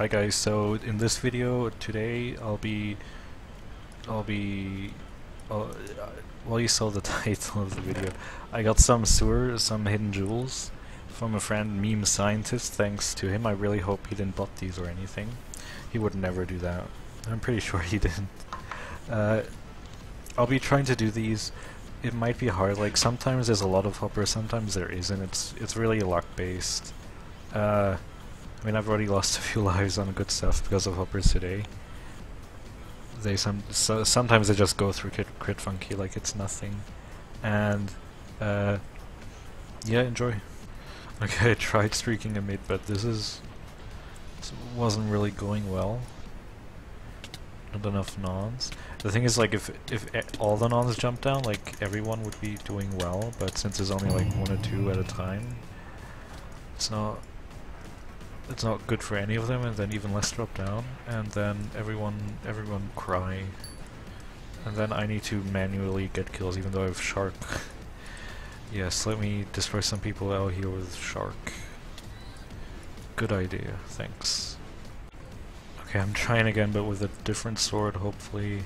Hi guys, so in this video today I'll be I'll be uh, well you saw the title of the video. I got some sewer, some hidden jewels from a friend memeScientist thanks to him. I really hope he didn't bot these or anything. He would never do that. I'm pretty sure he didn't. Uh, I'll be trying to do these. It might be hard, like sometimes there's a lot of hoppers, sometimes there isn't. It's it's really luck based. Uh, I mean, I've already lost a few lives on good stuff because of hoppers today. They some so sometimes they just go through crit, crit funky like it's nothing, and uh, yeah, enjoy. Okay, I tried streaking a mid, but this is this wasn't really going well. Not enough nons. The thing is, like, if if all the nons jump down, like everyone would be doing well. But since there's only like one or two at a time, it's not it's not good for any of them, and then even less drop down, and then everyone everyone cry, and then I need to manually get kills even though I have shark. yes, let me destroy some people out here with shark. Good idea, thanks. Okay, I'm trying again, but with a different sword, hopefully.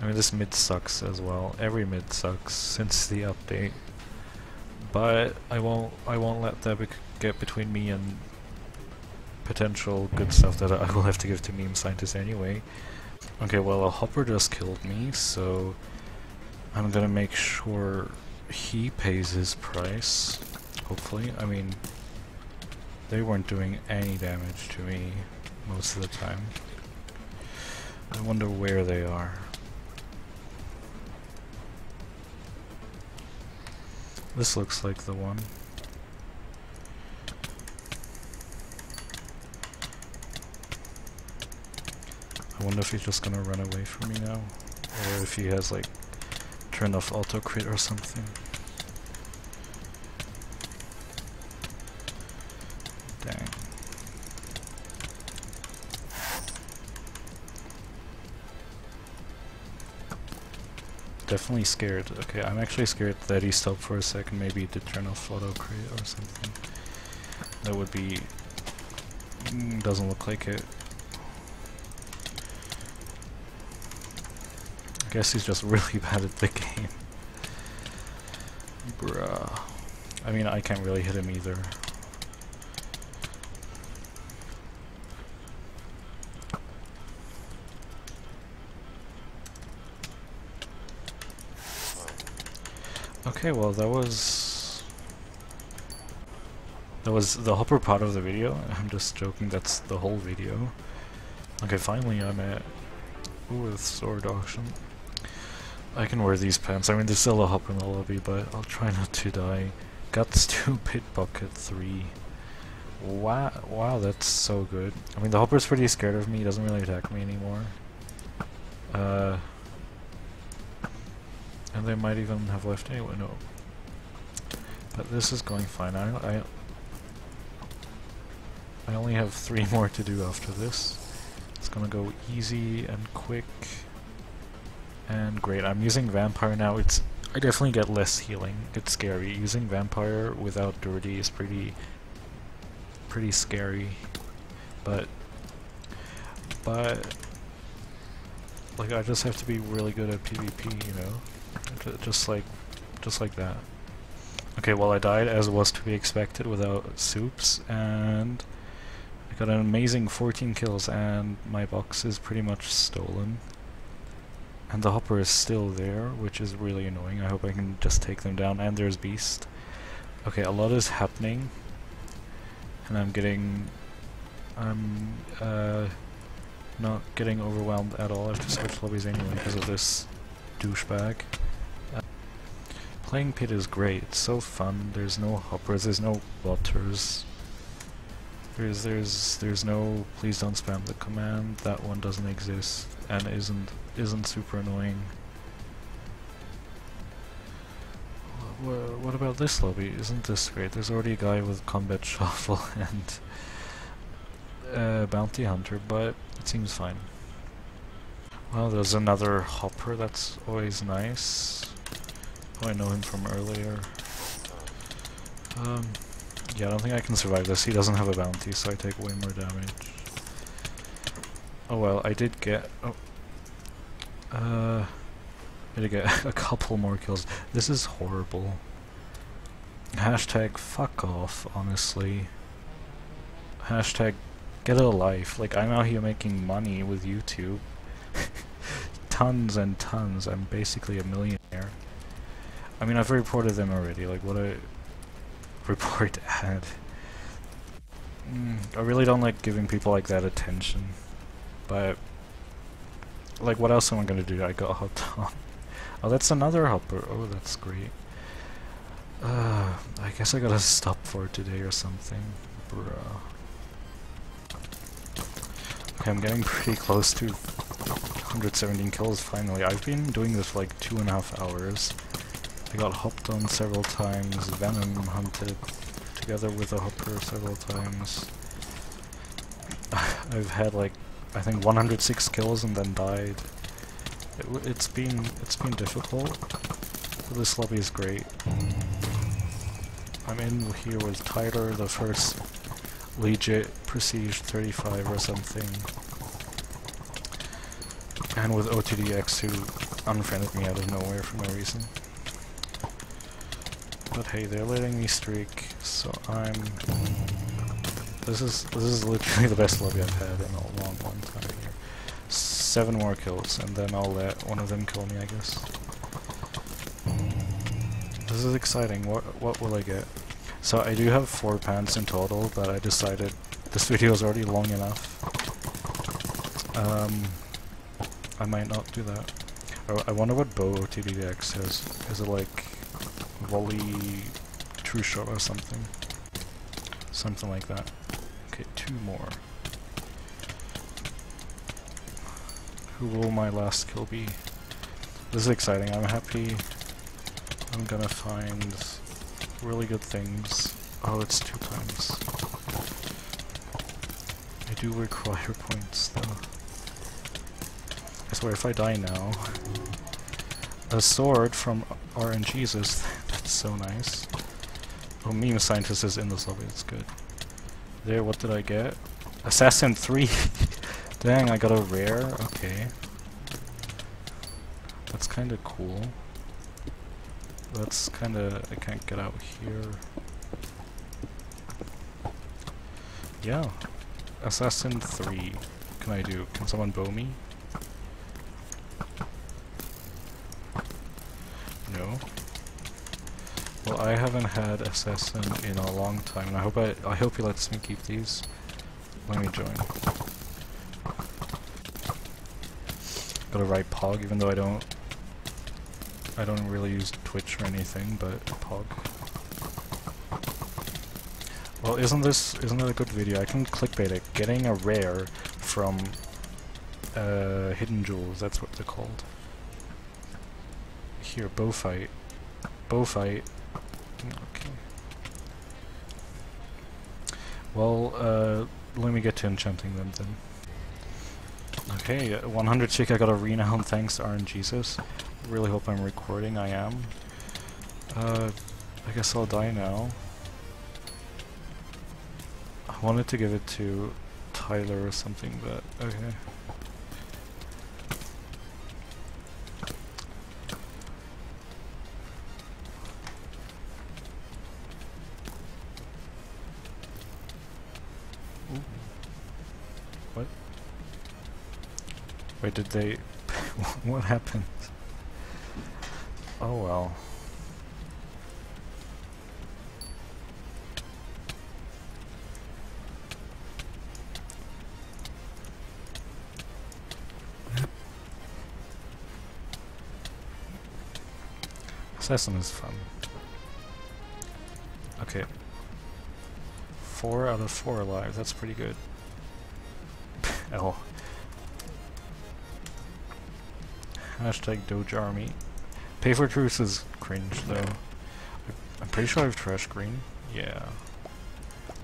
I mean, this mid sucks as well. Every mid sucks since the update. But I won't. I won't let that get between me and potential good stuff that I will have to give to memeScientists anyway. Okay, well a hopper just killed me, so I'm gonna make sure he pays his price, hopefully. I mean, they weren't doing any damage to me most of the time. I wonder where they are. This looks like the one. I wonder if he's just gonna run away from me now. Or if he has like turned off auto crit or something. Dang. Definitely scared. Okay, I'm actually scared that he stopped for a second. Maybe he did turn off auto crit or something. That would be... Mm, doesn't look like it. Guess he's just really bad at the game. Bruh. I mean, I can't really hit him either. Okay, well that was... That was the hopper part of the video. I'm just joking, that's the whole video. Okay, finally I'm at... Ooh, with sword auction. I can wear these pants. I mean, there's still a hop in the lobby, but I'll try not to die. Guts 2, Pit Bucket 3. Wow, wow, that's so good. I mean, the Hopper's pretty scared of me. He doesn't really attack me anymore. Uh, and they might even have left anyway. No, but this is going fine. I, I, I only have three more to do after this. It's gonna go easy and quick and great. I'm using Vampire now. It's I definitely get less healing. It's scary. Using Vampire without Dirty is pretty pretty scary. But but like I just have to be really good at PvP, you know? Just like just like that. Okay, well I died as was to be expected without soups and I got an amazing 14 kills and my box is pretty much stolen. And the hopper is still there, which is really annoying. I hope I can just take them down. And there's Beast. Okay, a lot is happening. And I'm getting... I'm uh, not getting overwhelmed at all. I have to switch lobbies anyway because of this douchebag. Uh, playing Pit is great. It's so fun. There's no hoppers. There's no butters. There's there's there's no please don't spam the command. That one doesn't exist and isn't isn't super annoying. What about this lobby? Isn't this great? There's already a guy with combat shuffle and uh, bounty hunter, but it seems fine. Well, there's another hopper. That's always nice. Oh, I know him from earlier. Um, yeah, I don't think I can survive this. He doesn't have a bounty, so I take way more damage. Oh well, I did get... Oh, uh... I did get a couple more kills. This is horrible. Hashtag fuck off, honestly. Hashtag get a life. Like, I'm out here making money with YouTube. tons and tons. I'm basically a millionaire. I mean, I've reported them already. Like, what a report ad. Mm, I really don't like giving people like that attention. But, like, what else am I gonna do? I got hopped on. Oh, that's another hopper. Oh, that's great. Uh, I guess I gotta stop for today or something. Bruh. Okay, I'm getting pretty close to 117 kills finally. I've been doing this for like two and a half hours. I got hopped on several times, Venom hunted together with a hopper several times. I've had like, I think 106 kills and then died. It, it's been, it's been difficult, but this lobby is great. I'm in here with Tyler, the first legit Prestige 35 or something. And with OTDX who unfriended me out of nowhere for no reason. But hey, they're letting me streak, so I'm... This is this is literally the best lobby I've had in a long, long time. Seven more kills, and then I'll let one of them kill me, I guess. This is exciting. What what will I get? So I do have four pants in total, but I decided this video is already long enough. Um, I might not do that. I, I wonder what bow TDX has. Is it like volley true shot or something? Something like that. Okay, two more. Who will my last kill be? This is exciting. I'm happy I'm gonna find really good things. Oh, it's two times. I do require points, though. I swear, if I die now... A sword from RNGesus, so nice. Oh, memeScientist is in this lobby, that's good. There, what did I get? Assassin 3! Dang, I got a rare? Okay. That's kinda cool. That's kinda... I can't get out here. Yeah. Assassin 3. Can I do? Can someone bow me? No. Well, I haven't had Assassin in a long time, I hope I, I hope he lets me keep these. Let me join. Gotta write Pog, even though I don't I don't really use Twitch or anything, but Pog. Well, isn't this isn't that a good video? I can clickbait it. Getting a rare from uh, hidden jewels. That's what they're called. Here, bow fight. Bow fight. Okay. Well, uh, let me get to enchanting them then. Okay, 100 chick. I got a renown thanks to RNGesus really hope I'm recording. I am. Uh, I guess I'll die now. I wanted to give it to Tyler or something, but okay. Wait, did they... what happened? Oh well. Assassin is fun. Okay. Four out of four alive, that's pretty good. L. Hashtag Doge Army. Pay for Truth is cringe, though. I'm pretty sure I have Trash Green. Yeah.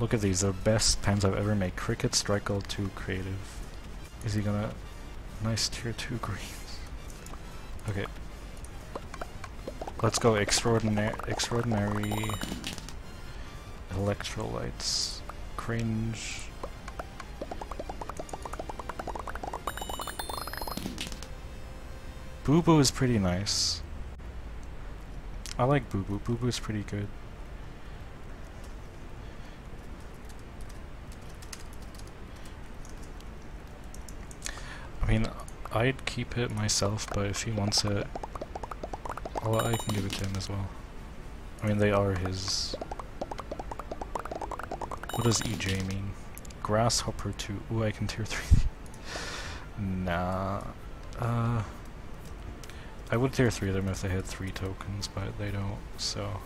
Look at these, the best pens I've ever made. Cricket Strike 2 Creative. Is he gonna... Nice tier 2 greens. Okay. Let's go extraordinary, extraordinary electrolytes. Cringe. Boo Boo is pretty nice. I like Boo Boo. Boo Boo is pretty good. I mean, I'd keep it myself, but if he wants it, well, I can give it to him as well. I mean, they are his. What does EJ mean? Grasshopper 2. Ooh, I can tier 3. nah. Uh, I would tier 3 them if they had 3 tokens, but they don't, so...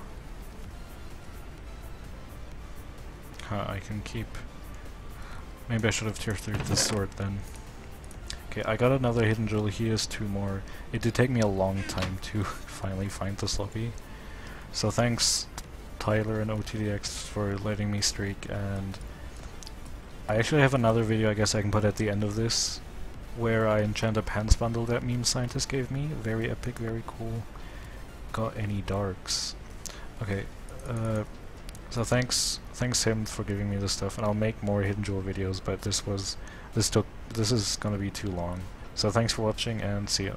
Huh, I can keep... Maybe I should have tier 3 the sword then. Okay, I got another hidden jewel, he has two more. It did take me a long time to finally find the sloppy. So thanks Tyler and OTDX for letting me streak and I actually have another video I guess I can put at the end of this where I enchant a pants bundle that memeScientist gave me. Very epic, very cool. Got any darks. Okay, uh, so thanks thanks him for giving me this stuff and I'll make more hidden jewel videos but this was this took this is gonna be too long. So thanks for watching and see ya.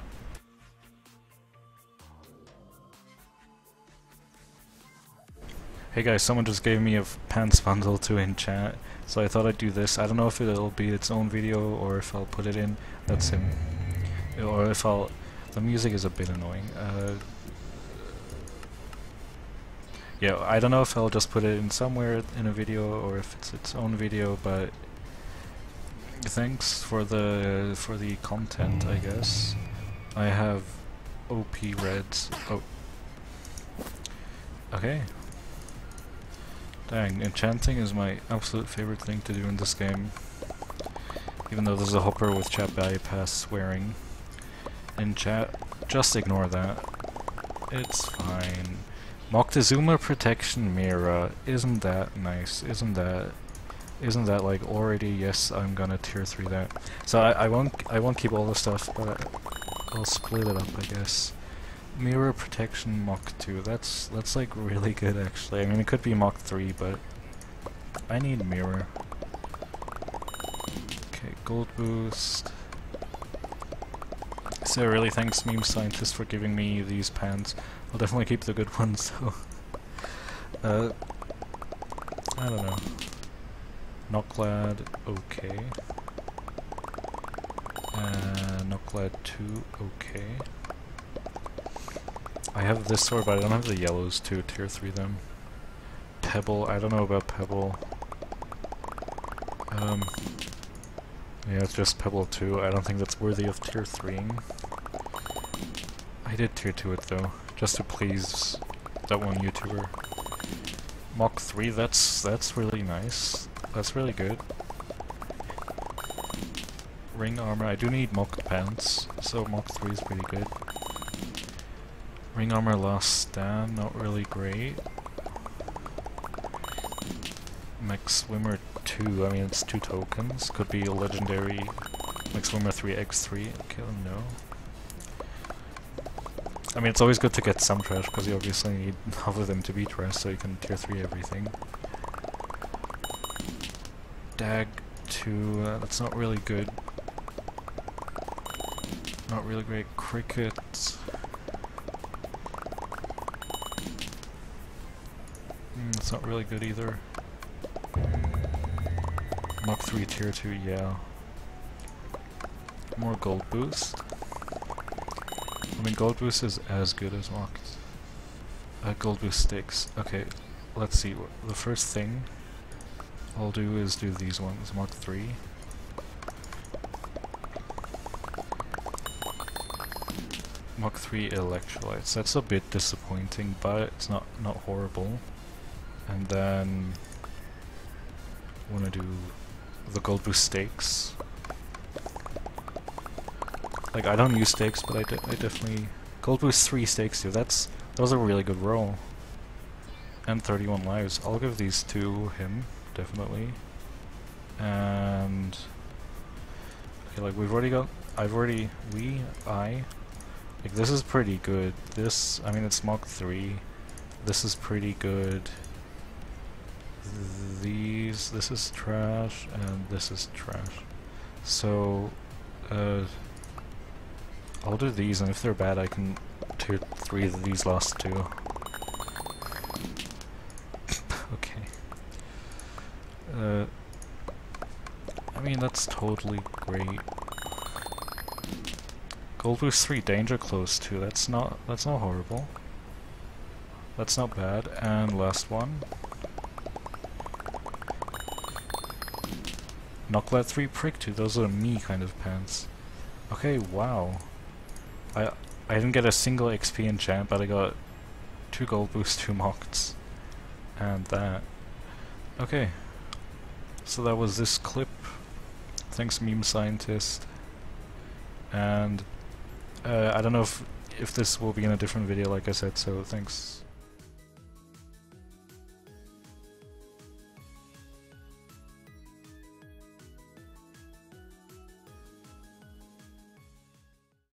Hey guys, someone just gave me a pants bundle to enchant, so I thought I'd do this. I don't know if it'll be its own video or if I'll put it in. That's him. Or if I'll... The music is a bit annoying. Uh, yeah, I don't know if I'll just put it in somewhere in a video or if it's its own video, but thanks for the for the content, I guess. I have OP reds. Oh. Okay. Dang, enchanting is my absolute favorite thing to do in this game. Even though there's a hopper with chat bypass swearing. In chat, just ignore that. It's fine. Moctezuma Protection Mirror, isn't that nice? Isn't that isn't that like already yes I'm gonna tier 3 that. So I, I won't I won't keep all the stuff but I'll split it up I guess. Mirror Protection Mach 2, that's that's like really good actually. I mean it could be Mach 3 but I need mirror. Okay, gold boost. So really thanks memeScientist for giving me these pants. I'll definitely keep the good ones though. uh I don't know. Knocklad, okay. Uh, Knocklad 2, okay. I have this sword, but I don't have the yellows to tier 3 them. Pebble, I don't know about Pebble. Um, yeah, it's just Pebble 2. I don't think that's worthy of tier 3ing. I did tier 2 it though, just to please that one YouTuber. Mach 3, that's that's really nice. That's really good. Ring armor, I do need Mach pants, so Mach 3 is pretty good. Ring armor last stand, not really great. Mech Swimmer 2, I mean it's two tokens, could be a legendary Mech Swimmer 3x3, okay, no. I mean it's always good to get some trash, because you obviously need half of them to be trash, so you can tier 3 everything. Dag 2, uh, that's not really good. Not really great. Cricket. It's not really good either. Mach 3 tier 2, yeah. More gold boost. I mean gold boost is as good as Mach. Uh, gold boost sticks. Okay, let's see. The first thing I'll do is do these ones, Mach 3. Mach 3 electrolytes. That's a bit disappointing, but it's not, not horrible. And then wanna do the gold boost stakes. Like I don't use stakes, but I, de I definitely gold boost three stakes too. That's that was a really good roll. And 31 lives. I'll give these to him definitely. And okay, like we've already got. I've already we I. Like this is pretty good. This I mean it's Mach three. This is pretty good. These this is trash and this is trash. So uh, I'll do these, and if they're bad, I can tier three of these last two. okay. Uh, I mean, that's totally great. Gold boost 3 danger close 2, that's not that's not horrible. That's not bad. And last one. Knucklehead 3 Prick 2, those are me kind of pants. Okay, wow. I I didn't get a single XP enchant, but I got two gold boosts, two mocked, and that. Okay. So that was this clip. Thanks memeScientist. And uh, I don't know if if this will be in a different video like I said, so thanks.